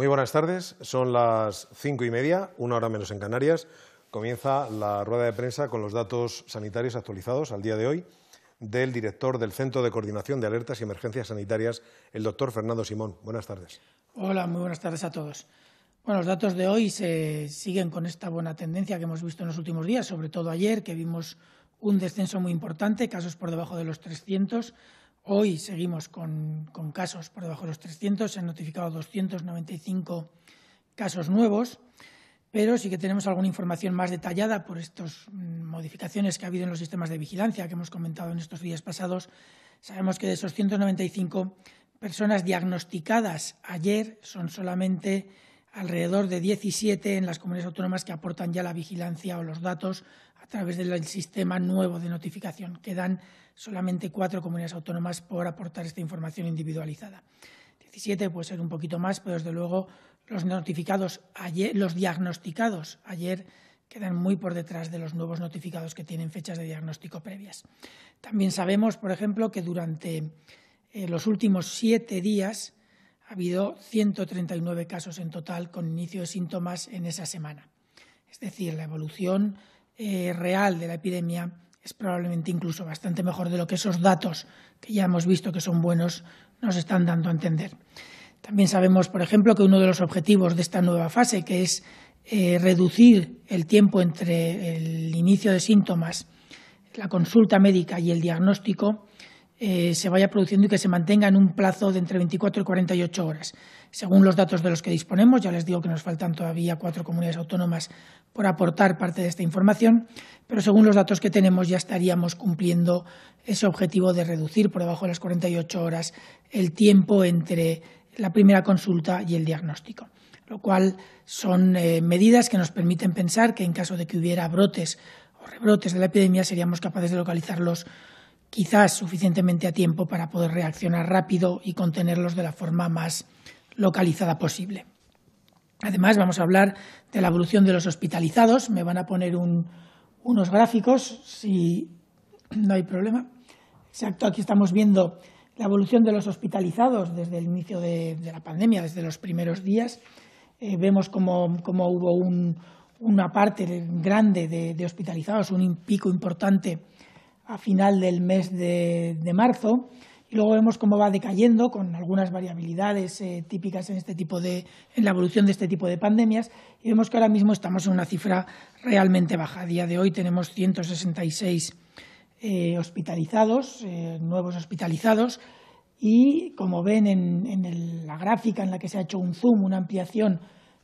Muy buenas tardes. Son las cinco y media, una hora menos en Canarias. Comienza la rueda de prensa con los datos sanitarios actualizados al día de hoy del director del Centro de Coordinación de Alertas y Emergencias Sanitarias, el doctor Fernando Simón. Buenas tardes. Hola, muy buenas tardes a todos. Bueno, los datos de hoy se siguen con esta buena tendencia que hemos visto en los últimos días, sobre todo ayer, que vimos un descenso muy importante, casos por debajo de los 300. Hoy seguimos con, casos por debajo de los 300, se han notificado 295 casos nuevos, pero sí que tenemos alguna información más detallada por estas mm, modificaciones que ha habido en los sistemas de vigilancia que hemos comentado en estos días pasados. Sabemos que de esos 195 personas diagnosticadas ayer son solamente alrededor de 17 en las comunidades autónomas que aportan ya la vigilancia o los datos través del sistema nuevo de notificación. Quedan solamente cuatro comunidades autónomas por aportar esta información individualizada. 17 puede ser un poquito más, pero desde luego los notificados ayer, los diagnosticados ayer quedan muy por detrás de los nuevos notificados que tienen fechas de diagnóstico previas. También sabemos, por ejemplo, que durante eh, los últimos siete días ha habido 139 casos en total con inicio de síntomas en esa semana. Es decir, la evolución eh, real de la epidemia es probablemente incluso bastante mejor de lo que esos datos que ya hemos visto que son buenos nos están dando a entender. También sabemos, por ejemplo, que uno de los objetivos de esta nueva fase, que es eh, reducir el tiempo entre el inicio de síntomas, la consulta médica y el diagnóstico, eh, se vaya produciendo y que se mantenga en un plazo de entre 24 y 48 horas. Según los datos de los que disponemos, ya les digo que nos faltan todavía cuatro comunidades autónomas por aportar parte de esta información, pero según los datos que tenemos ya estaríamos cumpliendo ese objetivo de reducir por debajo de las 48 horas el tiempo entre la primera consulta y el diagnóstico, lo cual son eh, medidas que nos permiten pensar que en caso de que hubiera brotes o rebrotes de la epidemia seríamos capaces de localizarlos quizás suficientemente a tiempo para poder reaccionar rápido y contenerlos de la forma más localizada posible. Además, vamos a hablar de la evolución de los hospitalizados. Me van a poner unos gráficos, si no hay problema. Exacto, aquí estamos viendo la evolución de los hospitalizados desde el inicio de, la pandemia, desde los primeros días. Eh, vemos cómo, hubo una parte grande de hospitalizados, un pico importante a final del mes de, marzo y luego vemos cómo va decayendo con algunas variabilidades eh, típicas en este tipo de en la evolución de este tipo de pandemias y vemos que ahora mismo estamos en una cifra realmente baja. A día de hoy tenemos 166 eh, hospitalizados, eh, nuevos hospitalizados y como ven en, la gráfica en la que se ha hecho un zoom, una ampliación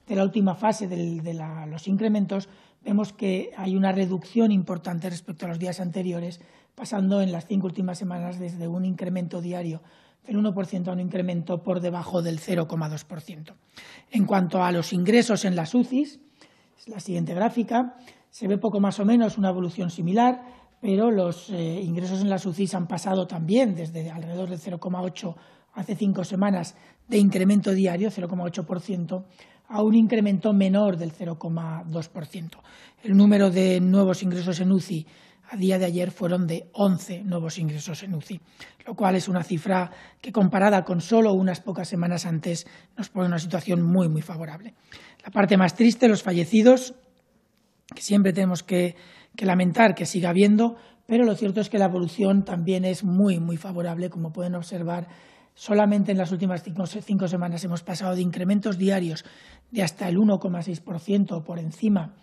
de la última fase de los incrementos, vemos que hay una reducción importante respecto a los días anteriores, pasando en las cinco últimas semanas desde un incremento diario del 1% a un incremento por debajo del 0,2%. En cuanto a los ingresos en las UCIs, es la siguiente gráfica, se ve poco más o menos una evolución similar, pero los eh, ingresos en las UCIs han pasado también desde alrededor del 0,8 hace cinco semanas de incremento diario, 0,8%, a un incremento menor del 0,2%. El número de nuevos ingresos en UCI a día de ayer fueron de 11 nuevos ingresos en UCI, lo cual es una cifra que comparada con solo unas pocas semanas antes nos pone en una situación muy, muy favorable. La parte más triste, los fallecidos, que siempre tenemos que, que lamentar que siga habiendo, pero lo cierto es que la evolución también es muy, muy favorable, como pueden observar Solamente en las últimas cinco, semanas hemos pasado de incrementos diarios de hasta el 1,6% por encima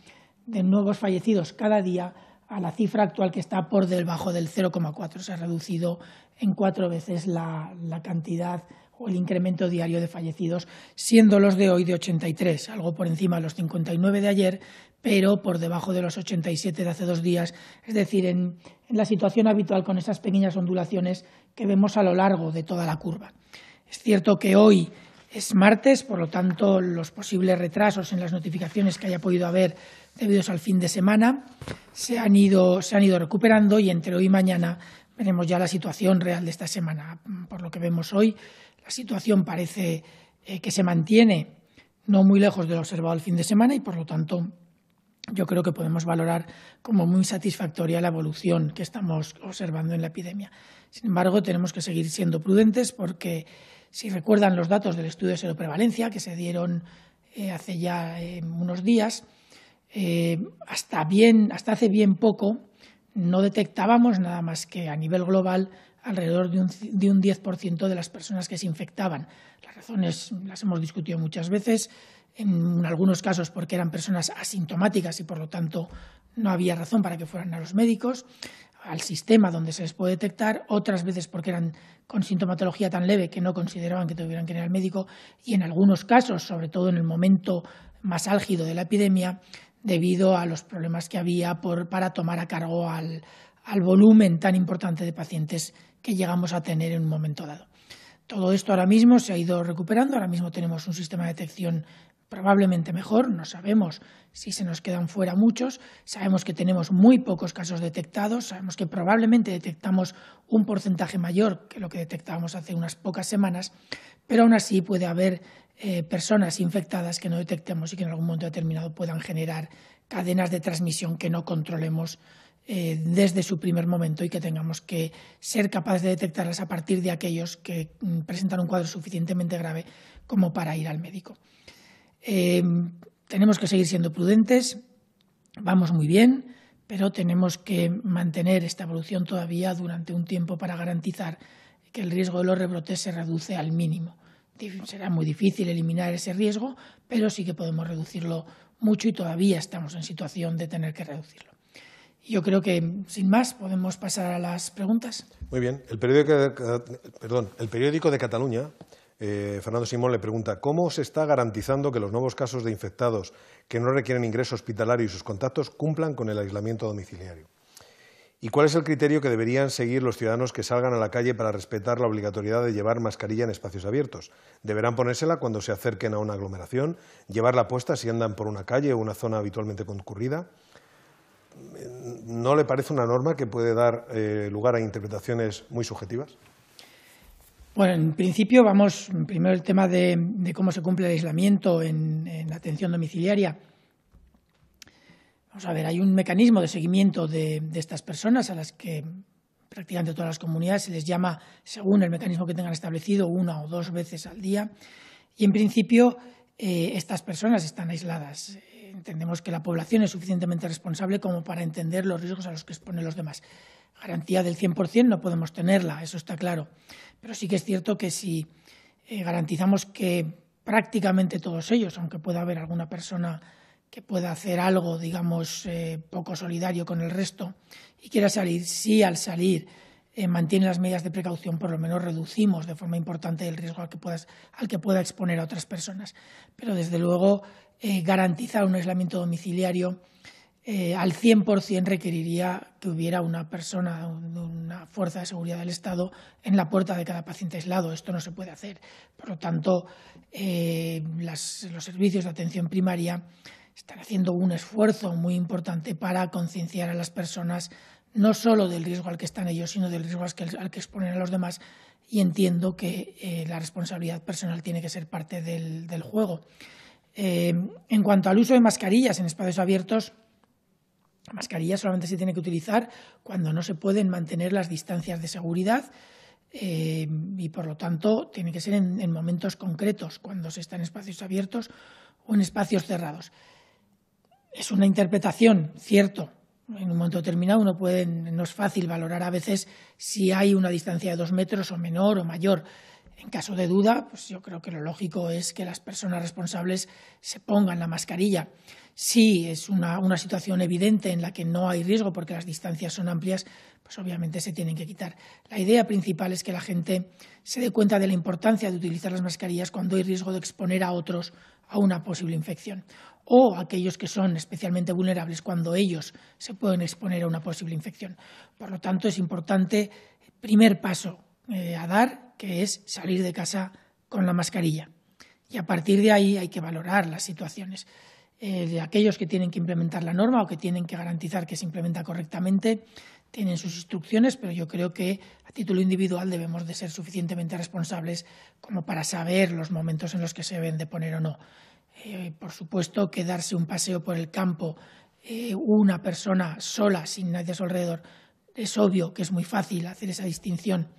de nuevos fallecidos cada día a la cifra actual que está por debajo del 0,4. Se ha reducido en cuatro veces la, cantidad o el incremento diario de fallecidos, siendo los de hoy de 83, algo por encima de los 59 de ayer, pero por debajo de los 87 de hace dos días, es decir, en, la situación habitual con esas pequeñas ondulaciones que vemos a lo largo de toda la curva. Es cierto que hoy es martes, por lo tanto, los posibles retrasos en las notificaciones que haya podido haber debidos al fin de semana se han ido, se han ido recuperando y entre hoy y mañana veremos ya la situación real de esta semana. Por lo que vemos hoy, la situación parece eh, que se mantiene no muy lejos de lo observado el fin de semana y, por lo tanto, yo creo que podemos valorar como muy satisfactoria la evolución que estamos observando en la epidemia. Sin embargo, tenemos que seguir siendo prudentes porque, si recuerdan los datos del estudio de seroprevalencia que se dieron eh, hace ya eh, unos días, eh, hasta, bien, hasta hace bien poco no detectábamos nada más que a nivel global alrededor de un, de un 10% de las personas que se infectaban. Razones las hemos discutido muchas veces en algunos casos porque eran personas asintomáticas y por lo tanto no había razón para que fueran a los médicos, al sistema donde se les puede detectar, otras veces porque eran con sintomatología tan leve que no consideraban que tuvieran que ir al médico y en algunos casos, sobre todo en el momento más álgido de la epidemia, debido a los problemas que había por, para tomar a cargo al volumen tan importante de pacientes que llegamos a tener en un momento dado. Todo esto ahora mismo se ha ido recuperando, ahora mismo tenemos un sistema de detección probablemente mejor, no sabemos si se nos quedan fuera muchos, sabemos que tenemos muy pocos casos detectados, sabemos que probablemente detectamos un porcentaje mayor que lo que detectábamos hace unas pocas semanas, pero aún así puede haber eh, personas infectadas que no detectemos y que en algún momento determinado puedan generar cadenas de transmisión que no controlemos eh, desde su primer momento y que tengamos que ser capaces de detectarlas a partir de aquellos que mm, presentan un cuadro suficientemente grave como para ir al médico. Em, tenemos que seguir siendo prudentes, vamos muy bien, pero tenemos que mantener esta evolución todavía durante un tiempo para garantizar que el riesgo de los rebrotes se reduce al mínimo. Será muy difícil eliminar ese riesgo, pero sí que podemos reducirlo mucho y todavía estamos en situación de tener que reducirlo. Yo creo que, sin más, podemos pasar a las preguntas. Muy bien. El periódico de, el periódico de Cataluña eh, Fernando Simón le pregunta cómo se está garantizando que los nuevos casos de infectados que no requieren ingreso hospitalario y sus contactos cumplan con el aislamiento domiciliario. ¿Y cuál es el criterio que deberían seguir los ciudadanos que salgan a la calle para respetar la obligatoriedad de llevar mascarilla en espacios abiertos? ¿Deberán ponérsela cuando se acerquen a una aglomeración? ¿Llevarla puesta si andan por una calle o una zona habitualmente concurrida? ¿No le parece una norma que puede dar eh, lugar a interpretaciones muy subjetivas? Bueno, en principio vamos, primero el tema de, cómo se cumple el aislamiento en, la atención domiciliaria. Vamos a ver, hay un mecanismo de seguimiento de, estas personas a las que prácticamente todas las comunidades se les llama, según el mecanismo que tengan establecido, una o dos veces al día. Y en principio eh, estas personas están aisladas. Entendemos que la población es suficientemente responsable como para entender los riesgos a los que exponen los demás. Garantía del 100% no podemos tenerla, eso está claro. Pero sí que es cierto que si eh, garantizamos que prácticamente todos ellos, aunque pueda haber alguna persona que pueda hacer algo, digamos, eh, poco solidario con el resto y quiera salir, si al salir eh, mantiene las medidas de precaución, por lo menos reducimos de forma importante el riesgo al que, al que pueda exponer a otras personas. Pero, desde luego, garantizar un aislamiento domiciliario eh, al 100% requeriría que hubiera una persona, una fuerza de seguridad del Estado en la puerta de cada paciente aislado. Esto no se puede hacer. Por lo tanto, eh, los servicios de atención primaria están haciendo un esfuerzo muy importante para concienciar a las personas no solo del riesgo al que están ellos, sino del riesgo al que, exponen a los demás. Y entiendo que eh, la responsabilidad personal tiene que ser parte del, juego. En cuanto al uso de mascarillas en espacios abiertos, la mascarilla solamente se tiene que utilizar cuando no se pueden mantener las distancias de seguridad eh, y, por lo tanto, tiene que ser en, momentos concretos, cuando se está en espacios abiertos o en espacios cerrados. Es una interpretación, cierto. En un momento determinado uno puede, no es fácil valorar a veces si hay una distancia de dos metros o menor o mayor. En caso de duda, pues yo creo que lo lógico es que las personas responsables se pongan la mascarilla. Si es una, situación evidente en la que no hay riesgo porque las distancias son amplias, pues obviamente se tienen que quitar. La idea principal es que la gente se dé cuenta de la importancia de utilizar las mascarillas cuando hay riesgo de exponer a otros a una posible infección o aquellos que son especialmente vulnerables cuando ellos se pueden exponer a una posible infección. Por lo tanto, es importante, primer paso eh, a dar, que es salir de casa con la mascarilla. Y a partir de ahí hay que valorar las situaciones. Eh, de aquellos que tienen que implementar la norma o que tienen que garantizar que se implementa correctamente, tienen sus instrucciones, pero yo creo que a título individual debemos de ser suficientemente responsables como para saber los momentos en los que se deben de poner o no. Eh, por supuesto que darse un paseo por el campo eh, una persona sola, sin nadie a su alrededor, es obvio que es muy fácil hacer esa distinción.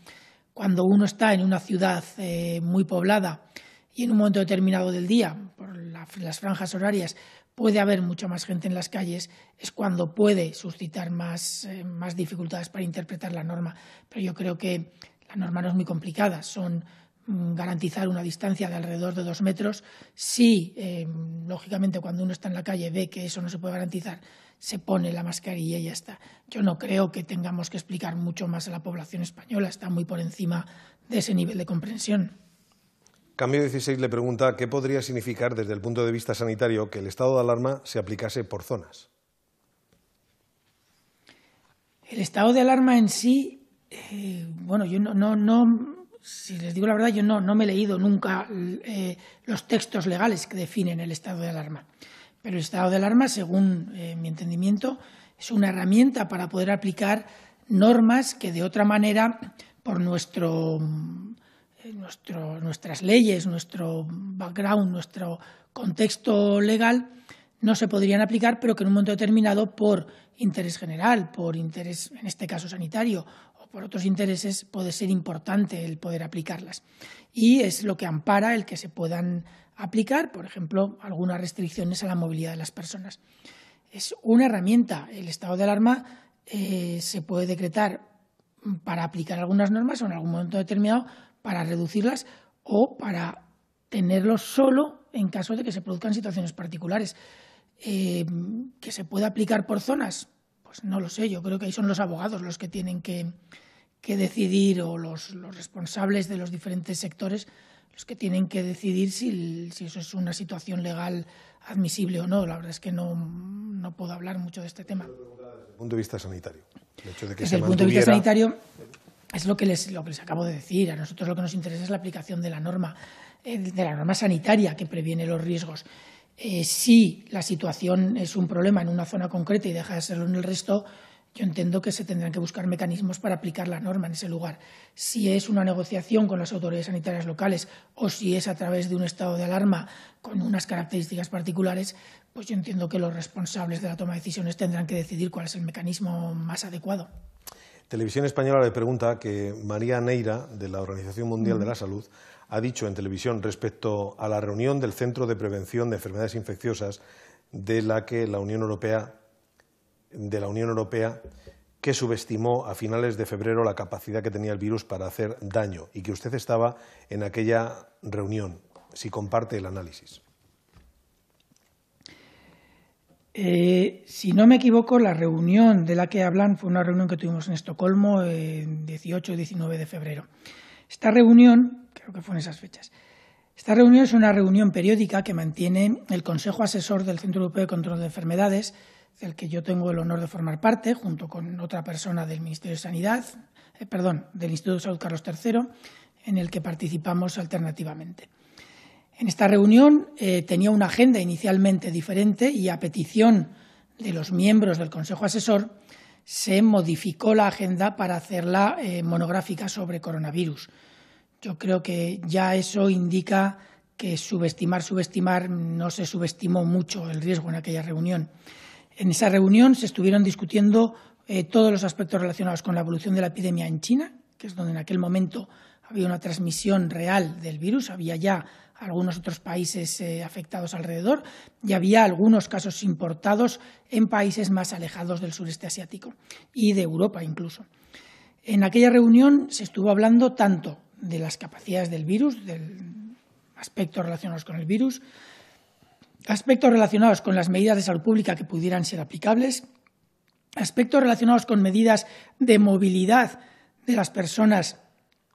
Cuando uno está en una ciudad eh, muy poblada y en un momento determinado del día, por las franjas horarias, puede haber mucha más gente en las calles, es cuando puede suscitar más, eh, más dificultades para interpretar la norma. Pero yo creo que la norma no es muy complicada, son mm, garantizar una distancia de alrededor de dos metros. Si, eh, lógicamente, cuando uno está en la calle ve que eso no se puede garantizar, se pone la mascarilla y ya está. Yo no creo que tengamos que explicar mucho más a la población española, está muy por encima de ese nivel de comprensión. Cambio 16 le pregunta qué podría significar desde el punto de vista sanitario que el estado de alarma se aplicase por zonas. El estado de alarma en sí, eh, bueno, yo no, no, no, si les digo la verdad, yo no, no me he leído nunca eh, los textos legales que definen el estado de alarma. Pero el estado de alarma, según eh, mi entendimiento, es una herramienta para poder aplicar normas que de otra manera, por nuestro nuestras leyes, nuestro background, nuestro contexto legal no se podrían aplicar, pero que en un momento determinado, por interés general, por interés, en este caso sanitario, o por otros intereses, puede ser importante el poder aplicarlas. Y es lo que ampara el que se puedan aplicar, por ejemplo, algunas restricciones a la movilidad de las personas. Es una herramienta. El estado de alarma eh, se puede decretar para aplicar algunas normas o en algún momento determinado para reducirlas o para tenerlo solo en caso de que se produzcan situaciones particulares. Eh, ¿Que se pueda aplicar por zonas? Pues no lo sé, yo creo que ahí son los abogados los que tienen que, decidir o los, responsables de los diferentes sectores los que tienen que decidir si, eso es una situación legal admisible o no. La verdad es que no, puedo hablar mucho de este tema. Desde el punto de vista sanitario. Desde el punto de vista sanitario, es lo que, les, lo que les acabo de decir. A nosotros lo que nos interesa es la aplicación de la norma, eh, de la norma sanitaria que previene los riesgos. Eh, si la situación es un problema en una zona concreta y deja de serlo en el resto, yo entiendo que se tendrán que buscar mecanismos para aplicar la norma en ese lugar. Si es una negociación con las autoridades sanitarias locales o si es a través de un estado de alarma con unas características particulares, pues yo entiendo que los responsables de la toma de decisiones tendrán que decidir cuál es el mecanismo más adecuado. Televisión Española le pregunta que María Neira, de la Organización Mundial de la Salud, ha dicho en televisión respecto a la reunión del Centro de Prevención de Enfermedades Infecciosas de la que la Unión Europea, de la Unión Europea que subestimó a finales de febrero la capacidad que tenía el virus para hacer daño y que usted estaba en aquella reunión, si comparte el análisis. Eh, si no me equivoco, la reunión de la que hablan fue una reunión que tuvimos en Estocolmo el 18 y 19 de febrero. Esta reunión, creo que fue en esas fechas, esta reunión es una reunión periódica que mantiene el Consejo Asesor del Centro Europeo de Control de Enfermedades, del que yo tengo el honor de formar parte, junto con otra persona del Ministerio de Sanidad, eh, perdón, del Instituto de Salud Carlos III, en el que participamos alternativamente. En esta reunión eh, tenía una agenda inicialmente diferente y a petición de los miembros del Consejo Asesor se modificó la agenda para hacerla eh, monográfica sobre coronavirus. Yo creo que ya eso indica que subestimar, subestimar, no se subestimó mucho el riesgo en aquella reunión. En esa reunión se estuvieron discutiendo eh, todos los aspectos relacionados con la evolución de la epidemia en China, que es donde en aquel momento había una transmisión real del virus, había ya algunos otros países eh, afectados alrededor y había algunos casos importados en países más alejados del sureste asiático y de Europa incluso. En aquella reunión se estuvo hablando tanto de las capacidades del virus, del aspectos relacionados con el virus, aspectos relacionados con las medidas de salud pública que pudieran ser aplicables, aspectos relacionados con medidas de movilidad de las personas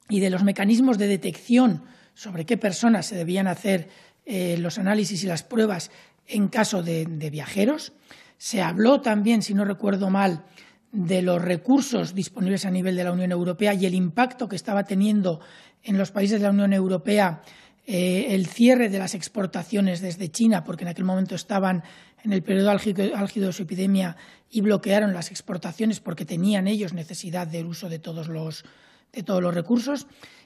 y de los mecanismos de detección sobre qué personas se debían hacer eh, los análisis y las pruebas en caso de, viajeros. Se habló también, si no recuerdo mal, de los recursos disponibles a nivel de la Unión Europea y el impacto que estaba teniendo en los países de la Unión Europea eh, el cierre de las exportaciones desde China, porque en aquel momento estaban en el periodo álgido, de su epidemia y bloquearon las exportaciones porque tenían ellos necesidad del uso de todos de todos los recursos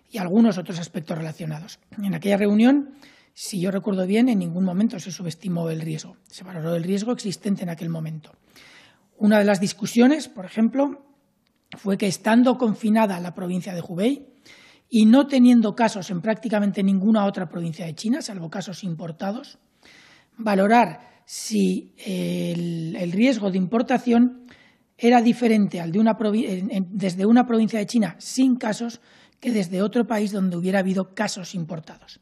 y algunos otros aspectos relacionados. En aquella reunión Si yo recuerdo bien, en ningún momento se subestimó el riesgo, se valoró el riesgo existente en aquel momento. Una de las discusiones, por ejemplo, fue que estando confinada la provincia de Hubei y no teniendo casos en prácticamente ninguna otra provincia de China, salvo casos importados, valorar si el, riesgo de importación era diferente al de una desde una provincia de China sin casos que desde otro país donde hubiera habido casos importados.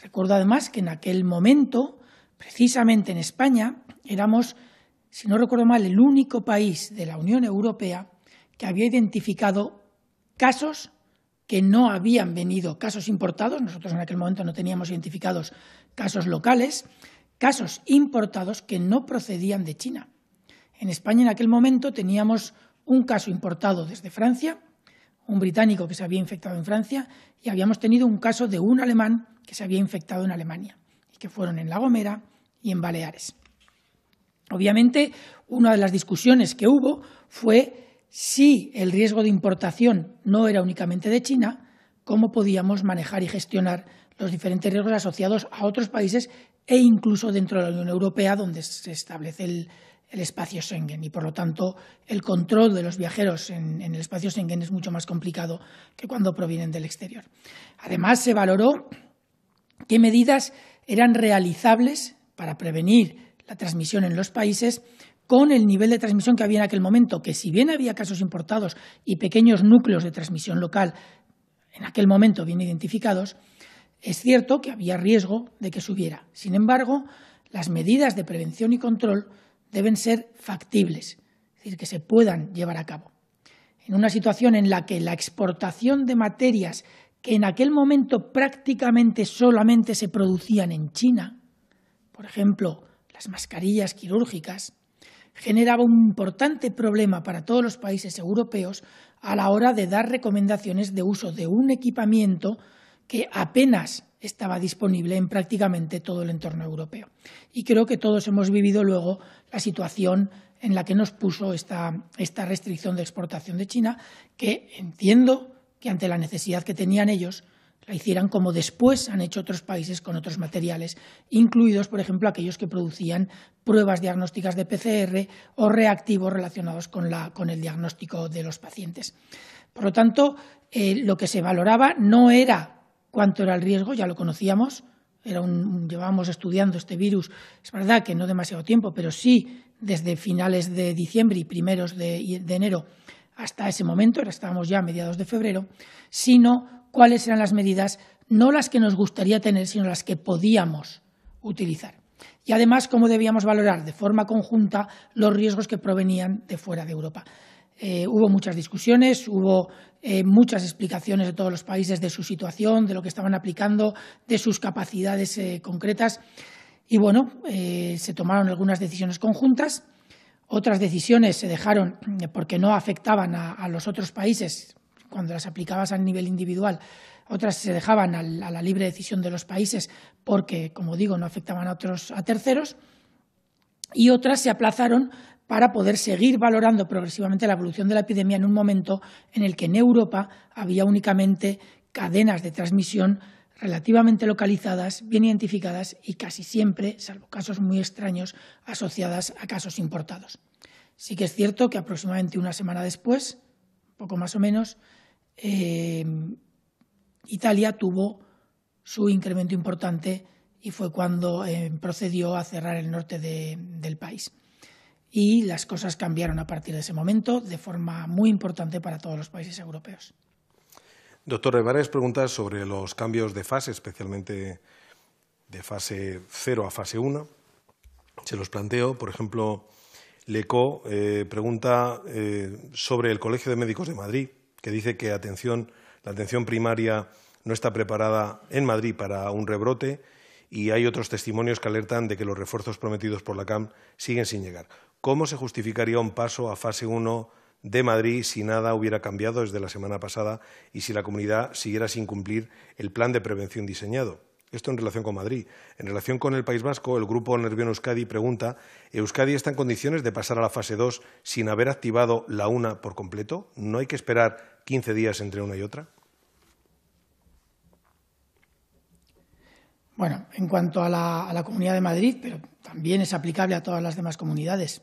Recuerdo además que en aquel momento, precisamente en España, éramos, si no recuerdo mal, el único país de la Unión Europea que había identificado casos que no habían venido, casos importados, nosotros en aquel momento no teníamos identificados casos locales, casos importados que no procedían de China. En España en aquel momento teníamos un caso importado desde Francia, un británico que se había infectado en Francia, y habíamos tenido un caso de un alemán que se había infectado en Alemania, y que fueron en La Gomera y en Baleares. Obviamente, una de las discusiones que hubo fue si el riesgo de importación no era únicamente de China, cómo podíamos manejar y gestionar los diferentes riesgos asociados a otros países e incluso dentro de la Unión Europea, donde se establece el, espacio Schengen. Y, por lo tanto, el control de los viajeros en, el espacio Schengen es mucho más complicado que cuando provienen del exterior. Además, se valoró qué medidas eran realizables para prevenir la transmisión en los países con el nivel de transmisión que había en aquel momento, que si bien había casos importados y pequeños núcleos de transmisión local en aquel momento bien identificados, es cierto que había riesgo de que subiera. Sin embargo, las medidas de prevención y control deben ser factibles, es decir, que se puedan llevar a cabo. En una situación en la que la exportación de materias que en aquel momento prácticamente solamente se producían en China, por ejemplo, las mascarillas quirúrgicas, generaba un importante problema para todos los países europeos a la hora de dar recomendaciones de uso de un equipamiento que apenas estaba disponible en prácticamente todo el entorno europeo. Y creo que todos hemos vivido luego la situación en la que nos puso esta, esta restricción de exportación de China, que entiendo que ante la necesidad que tenían ellos, la hicieran como después han hecho otros países con otros materiales, incluidos, por ejemplo, aquellos que producían pruebas diagnósticas de PCR o reactivos relacionados con, el diagnóstico de los pacientes. Por lo tanto, eh, lo que se valoraba no era cuánto era el riesgo, ya lo conocíamos, llevábamos estudiando este virus, es verdad que no demasiado tiempo, pero sí desde finales de diciembre y primeros de, de enero hasta ese momento, ahora estábamos ya a mediados de febrero, sino cuáles eran las medidas, no las que nos gustaría tener, sino las que podíamos utilizar. Y además, cómo debíamos valorar de forma conjunta los riesgos que provenían de fuera de Europa. Eh, hubo muchas discusiones, hubo eh, muchas explicaciones de todos los países de su situación, de lo que estaban aplicando, de sus capacidades eh, concretas. Y bueno, se tomaron algunas decisiones conjuntas. Otras decisiones se dejaron porque no afectaban a los otros países, cuando las aplicabas a nivel individual, otras se dejaban a la libre decisión de los países porque, como digo, no afectaban a otros a terceros, y otras se aplazaron para poder seguir valorando progresivamente la evolución de la epidemia en un momento en el que en Europa había únicamente cadenas de transmisión relativamente localizadas, bien identificadas y casi siempre, salvo casos muy extraños, asociadas a casos importados. Sí que es cierto que aproximadamente una semana después, poco más o menos, Em, Italia tuvo su incremento importante y fue cuando em, procedió a cerrar el norte del país. Y las cosas cambiaron a partir de ese momento de forma muy importante para todos los países europeos. Doctor, hay varias preguntas sobre los cambios de fase, especialmente de fase 0 a fase 1. Se los planteo. Por ejemplo, Leco eh, pregunta eh, sobre el Colegio de Médicos de Madrid, que dice que atención, la atención primaria no está preparada en Madrid para un rebrote y hay otros testimonios que alertan de que los refuerzos prometidos por la CAM siguen sin llegar. ¿Cómo se justificaría un paso a fase 1 de Madrid si nada hubiera cambiado desde la semana pasada y si la comunidad siguiera sin cumplir el plan de prevención diseñado? Esto en relación con Madrid. En relación con el País Vasco, el grupo Nervión Euskadi pregunta ¿Euskadi está en condiciones de pasar a la fase 2 sin haber activado la una por completo? ¿No hay que esperar 15 días entre una y otra? Bueno, en cuanto a la, a la Comunidad de Madrid, pero también es aplicable a todas las demás comunidades.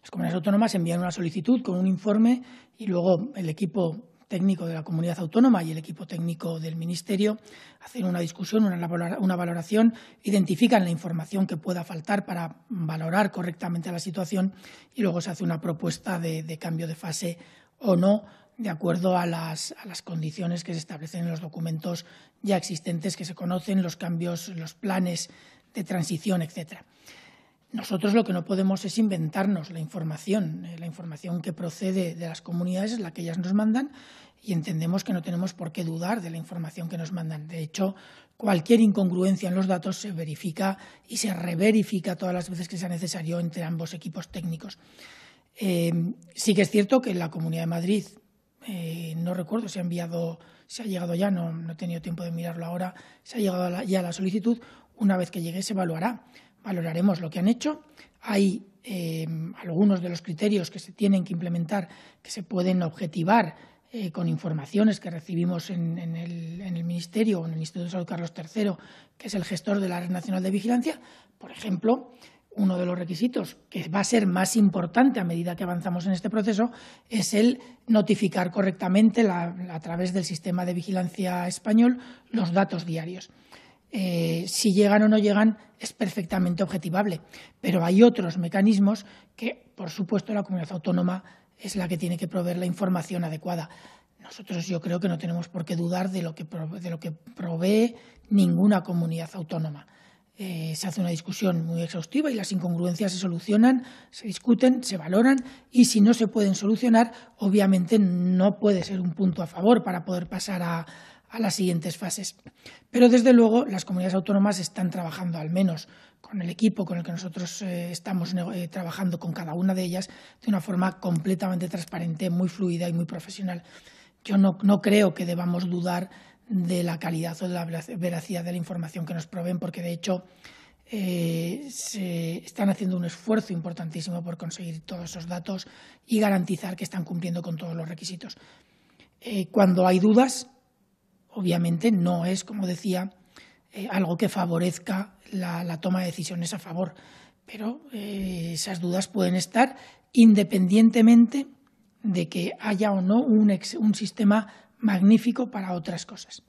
Las comunidades autónomas envían una solicitud con un informe y luego el equipo técnico de la comunidad autónoma y el equipo técnico del Ministerio hacen una discusión, una valoración, identifican la información que pueda faltar para valorar correctamente la situación y luego se hace una propuesta de, cambio de fase o no de acuerdo a las, a las, condiciones que se establecen en los documentos ya existentes que se conocen, los cambios, los planes de transición, etcétera. Nosotros lo que no podemos es inventarnos la información. Eh, la información que procede de las comunidades es la que ellas nos mandan y entendemos que no tenemos por qué dudar de la información que nos mandan. De hecho, cualquier incongruencia en los datos se verifica y se reverifica todas las veces que sea necesario entre ambos equipos técnicos. Eh, sí que es cierto que la Comunidad de Madrid, eh, no recuerdo si ha enviado, ha llegado ya, no, he tenido tiempo de mirarlo ahora, se ha llegado ya la solicitud, una vez que llegue se evaluará valoraremos lo que han hecho. Hay eh, algunos de los criterios que se tienen que implementar que se pueden objetivar eh, con informaciones que recibimos en, el, Ministerio o en el Instituto de Salud Carlos III, que es el gestor de la Red Nacional de Vigilancia. Por ejemplo, uno de los requisitos que va a ser más importante a medida que avanzamos en este proceso es el notificar correctamente a través del sistema de vigilancia español los datos diarios. Eh, si llegan o no llegan es perfectamente objetivable. Pero hay otros mecanismos que, por supuesto, la comunidad autónoma es la que tiene que proveer la información adecuada. Nosotros yo creo que no tenemos por qué dudar de lo que, de lo que provee ninguna comunidad autónoma. Eh, se hace una discusión muy exhaustiva y las incongruencias se solucionan, se discuten, se valoran y si no se pueden solucionar, obviamente no puede ser un punto a favor para poder pasar a, a las siguientes fases. Pero desde luego las comunidades autónomas están trabajando al menos con el equipo con el que nosotros eh, estamos eh, trabajando con cada una de ellas de una forma completamente transparente, muy fluida y muy profesional. Yo no, creo que debamos dudar de la calidad o de la veracidad de la información que nos proveen, porque de hecho eh, se están haciendo un esfuerzo importantísimo por conseguir todos esos datos y garantizar que están cumpliendo con todos los requisitos. cuando hay dudas, obviamente no es, como decía, eh, algo que favorezca la, toma de decisiones a favor, pero eh, esas dudas pueden estar independientemente de que haya o no un, un, sistema magnífico para otras cosas.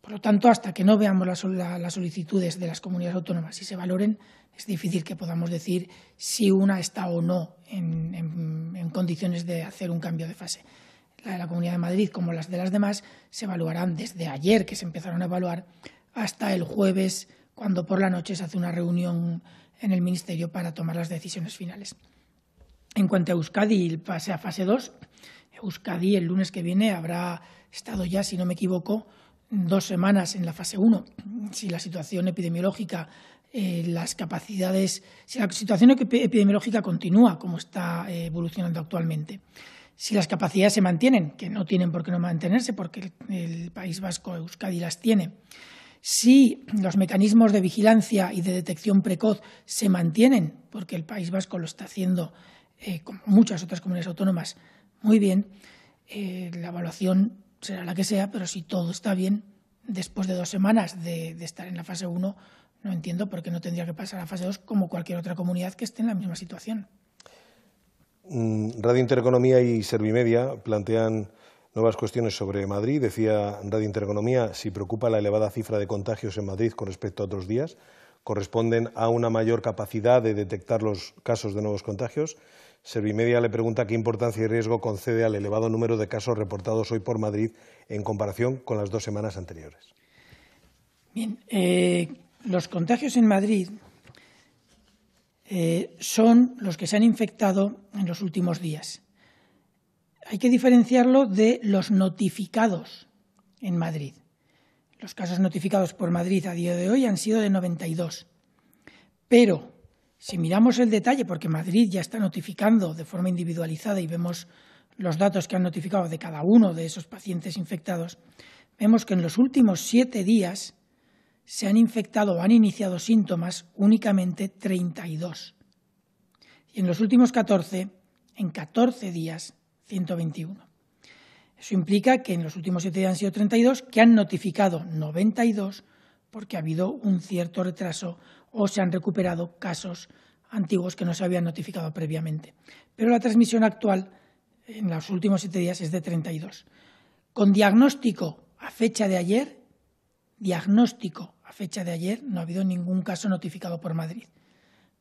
Por lo tanto, hasta que no veamos las, solicitudes de las comunidades autónomas y se valoren, es difícil que podamos decir si una está o no en condiciones de hacer un cambio de fase la de la Comunidad de Madrid como las de las demás, se evaluarán desde ayer, que se empezaron a evaluar, hasta el jueves, cuando por la noche se hace una reunión en el Ministerio para tomar las decisiones finales. En cuanto a Euskadi, pase a fase 2, Euskadi el lunes que viene habrá estado ya, si no me equivoco, dos semanas en la fase 1. Si la situación epidemiológica, eh, las capacidades, si la situación epidemiológica continúa como está eh, evolucionando actualmente si las capacidades se mantienen, que no tienen por qué no mantenerse porque el, País Vasco, Euskadi, las tiene, si los mecanismos de vigilancia y de detección precoz se mantienen, porque el País Vasco lo está haciendo, eh, como muchas otras comunidades autónomas, muy bien, eh, la evaluación será la que sea, pero si todo está bien, después de dos semanas de, estar en la fase 1, no entiendo por qué no tendría que pasar a la fase 2 como cualquier otra comunidad que esté en la misma situación. Mm, Radio Intereconomía y Servimedia plantean nuevas cuestiones sobre Madrid. Decía Radio Intereconomía, si preocupa la elevada cifra de contagios en Madrid con respecto a otros días, corresponden a una mayor capacidad de detectar los casos de nuevos contagios. Servimedia le pregunta qué importancia y riesgo concede al elevado número de casos reportados hoy por Madrid en comparación con las dos semanas anteriores. Bien, eh, los contagios en Madrid eh, son los que se han infectado en los últimos días. Hay que diferenciarlo de los notificados en Madrid. Los casos notificados por Madrid a día de hoy han sido de 92. Pero si miramos el detalle, porque Madrid ya está notificando de forma individualizada y vemos los datos que han notificado de cada uno de esos pacientes infectados, vemos que en los últimos siete días se han infectado o han iniciado síntomas únicamente 32. Y en los últimos 14, en 14 días, 121. Eso implica que en los últimos 7 días han sido 32, que han notificado 92, porque ha habido un cierto retraso o se han recuperado casos antiguos que no se habían notificado previamente. Pero la transmisión actual en los últimos siete días es de 32. Con diagnóstico a fecha de ayer, diagnóstico a fecha de ayer, no ha habido ningún caso notificado por Madrid.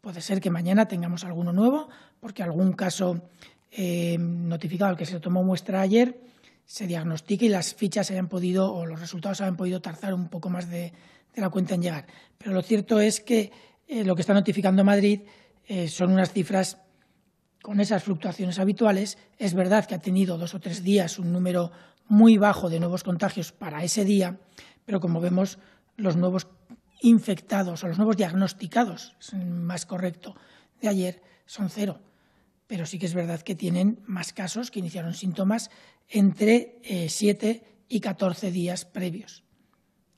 Puede ser que mañana tengamos alguno nuevo, porque algún caso eh, notificado al que se tomó muestra ayer se diagnostique y las fichas se hayan podido o los resultados hayan podido tarzar un poco más de, la cuenta en llegar. Pero lo cierto es que eh, lo que está notificando Madrid eh, son unas cifras con esas fluctuaciones habituales. Es verdad que ha tenido dos o tres días un número muy bajo de nuevos contagios para ese día, pero como vemos, los nuevos infectados o los nuevos diagnosticados, es más correcto, de ayer son cero pero sí que es verdad que tienen más casos que iniciaron síntomas entre 7 eh, y 14 días previos,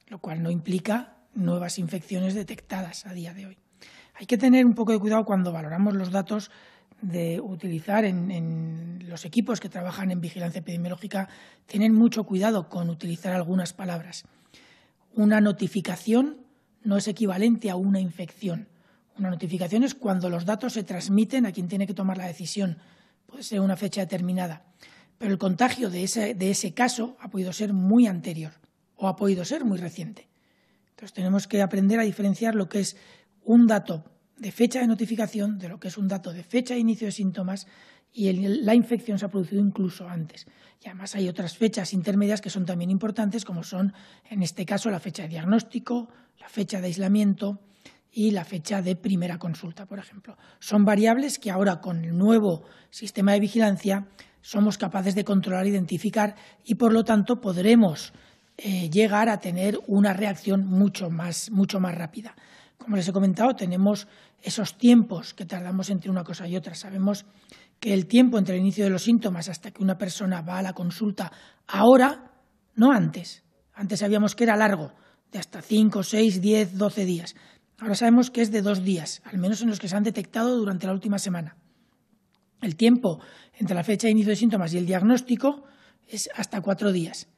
lo cual no implica nuevas infecciones detectadas a día de hoy. Hay que tener un poco de cuidado cuando valoramos los datos de utilizar en, en, los equipos que trabajan en vigilancia epidemiológica, tienen mucho cuidado con utilizar algunas palabras. Una notificación no es equivalente a una infección. Una notificación es cuando los datos se transmiten a quien tiene que tomar la decisión. Puede ser una fecha determinada. Pero el contagio de ese, de ese caso ha podido ser muy anterior o ha podido ser muy reciente. Entonces tenemos que aprender a diferenciar lo que es un dato de fecha de notificación de lo que es un dato de fecha de inicio de síntomas y la infección se ha producido incluso antes. Y además hay otras fechas intermedias que son también importantes, como son, en este caso, la fecha de diagnóstico, la fecha de aislamiento, y la fecha de primera consulta, por ejemplo. Son variables que ahora con el nuevo sistema de vigilancia somos capaces de controlar, identificar y, por lo tanto, podremos eh, llegar a tener una reacción mucho más, mucho más rápida. Como les he comentado, tenemos esos tiempos que tardamos entre una cosa y otra. Sabemos que el tiempo entre el inicio de los síntomas hasta que una persona va a la consulta ahora, no antes. Antes sabíamos que era largo, de hasta 5, 6, 10, 12 días. Ahora sabemos que es de dos días, al menos en los que se han detectado durante la última semana. El tiempo entre la fecha de inicio de síntomas y el diagnóstico es hasta cuatro días.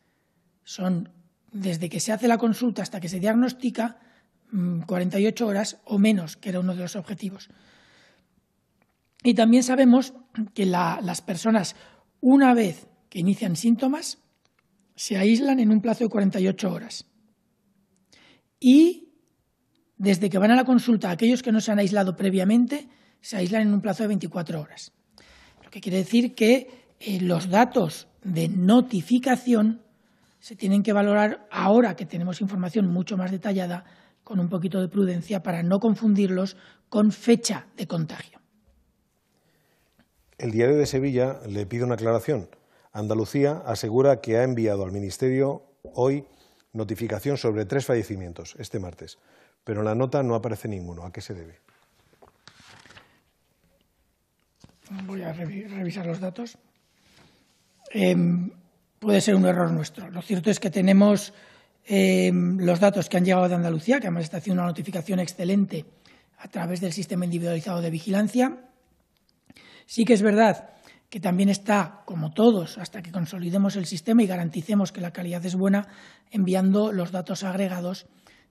Son desde que se hace la consulta hasta que se diagnostica 48 mm, horas o menos, que era uno de los objetivos. Y también sabemos que las personas, una vez que inician síntomas, se aíslan en un plazo de 48 horas. Y desde que van a la consulta, aquellos que no se han aislado previamente se aíslan en un plazo de 24 horas. Lo que quiere decir que eh, los datos de notificación se tienen que valorar ahora que tenemos información mucho más detallada con un poquito de prudencia para no confundirlos con fecha de contagio. El diario de Sevilla le pide una aclaración. Andalucía asegura que ha enviado al Ministerio hoy notificación sobre tres fallecimientos este martes pero en la nota no aparece ninguno. ¿A qué se debe? Voy a revisar los datos. Em, puede ser un error nuestro. Lo cierto es que tenemos em, los datos que han llegado de Andalucía, que además está haciendo una notificación excelente a través del sistema individualizado de vigilancia. Sí que es verdad que también está, como todos, hasta que consolidemos el sistema y garanticemos que la calidad es buena, enviando los datos agregados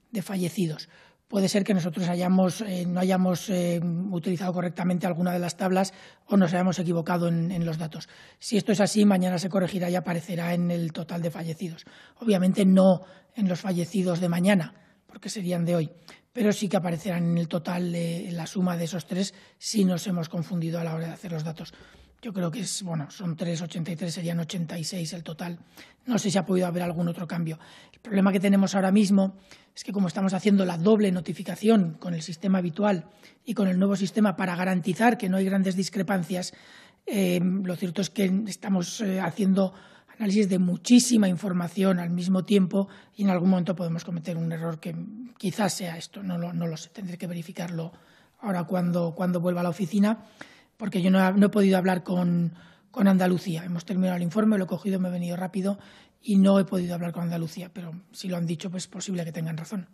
de fallecidos. Puede ser que nosotros eh, no hayamos eh, utilizado correctamente alguna de las tablas o nos hayamos equivocado en, los datos. Si esto es así, mañana se corregirá y aparecerá en el total de fallecidos. Obviamente no en los fallecidos de mañana, porque serían de hoy, pero sí que aparecerán en el total, la suma de esos tres, si nos hemos confundido a la hora de hacer los datos. Yo creo que es, bueno, son 3,83, serían 86 el total. No sé si ha podido haber algún otro cambio. El problema que tenemos ahora mismo es que como estamos haciendo la doble notificación con el sistema habitual y con el nuevo sistema para garantizar que no hay grandes discrepancias, eh, lo cierto es que estamos eh, haciendo análisis de muchísima información al mismo tiempo y en algún momento podemos cometer un error que quizás sea esto. No lo, sé, tendré que verificarlo ahora cuando, cuando vuelva a la oficina porque yo no he, podido hablar con, Andalucía. Hemos terminado el informe, lo he cogido, me he venido rápido y no he podido hablar con Andalucía, pero si lo han dicho, pues es posible que tengan razón.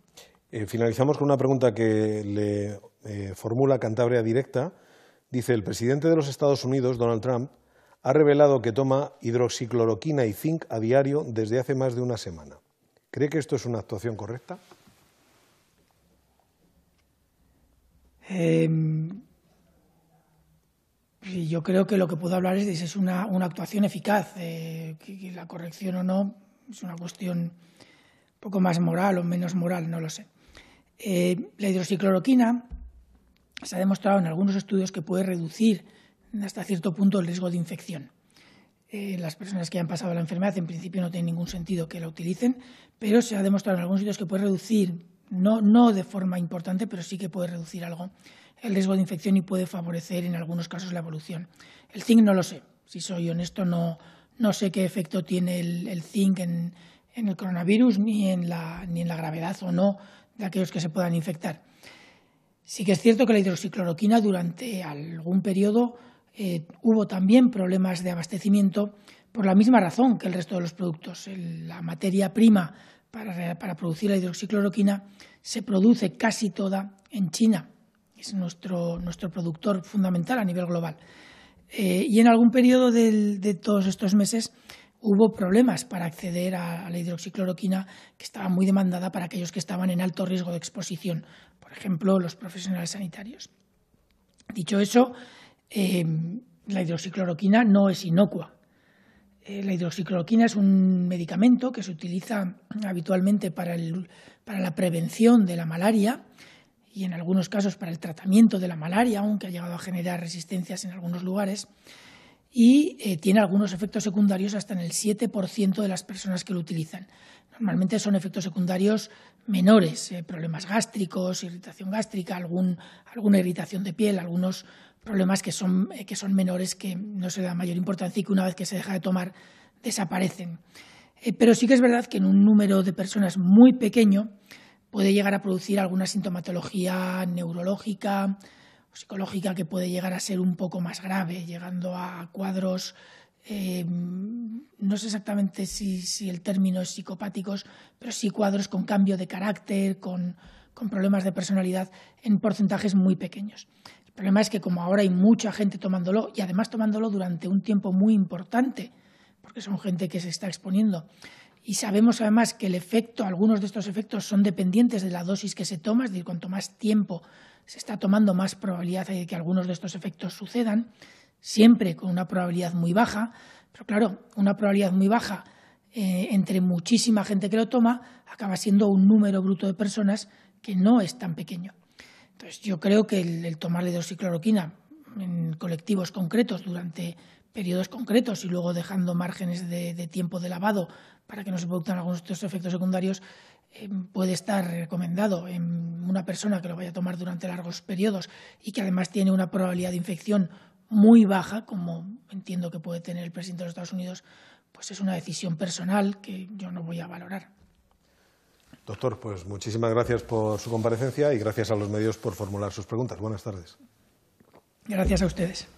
Eh, finalizamos con una pregunta que le eh, formula Cantabria Directa. Dice, el presidente de los Estados Unidos, Donald Trump, ha revelado que toma hidroxicloroquina y zinc a diario desde hace más de una semana. ¿Cree que esto es una actuación correcta? Em, yo creo que lo que puedo hablar es de si es una, una actuación eficaz. Eh, la corrección o no es una cuestión un poco más moral o menos moral, no lo sé. Eh, la hidroxicloroquina se ha demostrado en algunos estudios que puede reducir hasta cierto punto el riesgo de infección. Eh, las personas que han pasado la enfermedad en principio no tiene ningún sentido que la utilicen, pero se ha demostrado en algunos sitios que puede reducir, no, no de forma importante, pero sí que puede reducir algo el riesgo de infección y puede favorecer en algunos casos la evolución. El zinc no lo sé, si soy honesto, no, no sé qué efecto tiene el, zinc en, en, el coronavirus ni en, la, ni en la gravedad o no de aquellos que se puedan infectar. Sí que es cierto que la hidroxicloroquina durante algún periodo eh, hubo también problemas de abastecimiento por la misma razón que el resto de los productos. la materia prima para, producir la hidroxicloroquina se produce casi toda en China. Es nuestro, nuestro productor fundamental a nivel global. Eh, y en algún periodo de todos estos meses hubo problemas para acceder a, la hidroxicloroquina que estaba muy demandada para aquellos que estaban en alto riesgo de exposición, por ejemplo, los profesionales sanitarios. Dicho eso, eh, la hidroxicloroquina no es inocua. Eh, la hidroxicloroquina es un medicamento que se utiliza habitualmente para, la prevención de la malaria y en algunos casos para el tratamiento de la malaria, aunque ha llegado a generar resistencias en algunos lugares, y eh, tiene algunos efectos secundarios hasta en el 7% de las personas que lo utilizan. Normalmente son efectos secundarios menores, problemas gástricos, irritación gástrica, alguna irritación de piel, algunos problemas que son, eh, que son menores, que no se da mayor importancia y que una vez que se deja de tomar desaparecen. Eh, pero sí que es verdad que en un número de personas muy pequeño puede llegar a producir alguna sintomatología neurológica o psicológica que puede llegar a ser un poco más grave, llegando a cuadros, eh, no sé exactamente si, si, el término es psicopáticos, pero sí cuadros con cambio de carácter, con, con problemas de personalidad en porcentajes muy pequeños. El problema es que como ahora hay mucha gente tomándolo y además tomándolo durante un tiempo muy importante, porque son gente que se está exponiendo, y sabemos además que el efecto, algunos de estos efectos son dependientes de la dosis que se toma, es decir, cuanto más tiempo se está tomando, más probabilidad hay de que algunos de estos efectos sucedan, siempre con una probabilidad muy baja, pero claro, una probabilidad muy baja eh, entre muchísima gente que lo toma acaba siendo un número bruto de personas que no es tan pequeño. Entonces, yo creo que el, tomar la hidroxicloroquina en colectivos concretos durante periodos concretos y luego dejando márgenes de, tiempo de lavado para que no se produzcan algunos de estos efectos secundarios, eh, puede estar recomendado en una persona que lo vaya a tomar durante largos periodos y que además tiene una probabilidad de infección muy baja, como entiendo que puede tener el presidente de los Estados Unidos, pues es una decisión personal que yo no voy a valorar. Doctor, pues muchísimas gracias por su comparecencia y gracias a los medios por formular sus preguntas. Buenas tardes. Gracias a ustedes.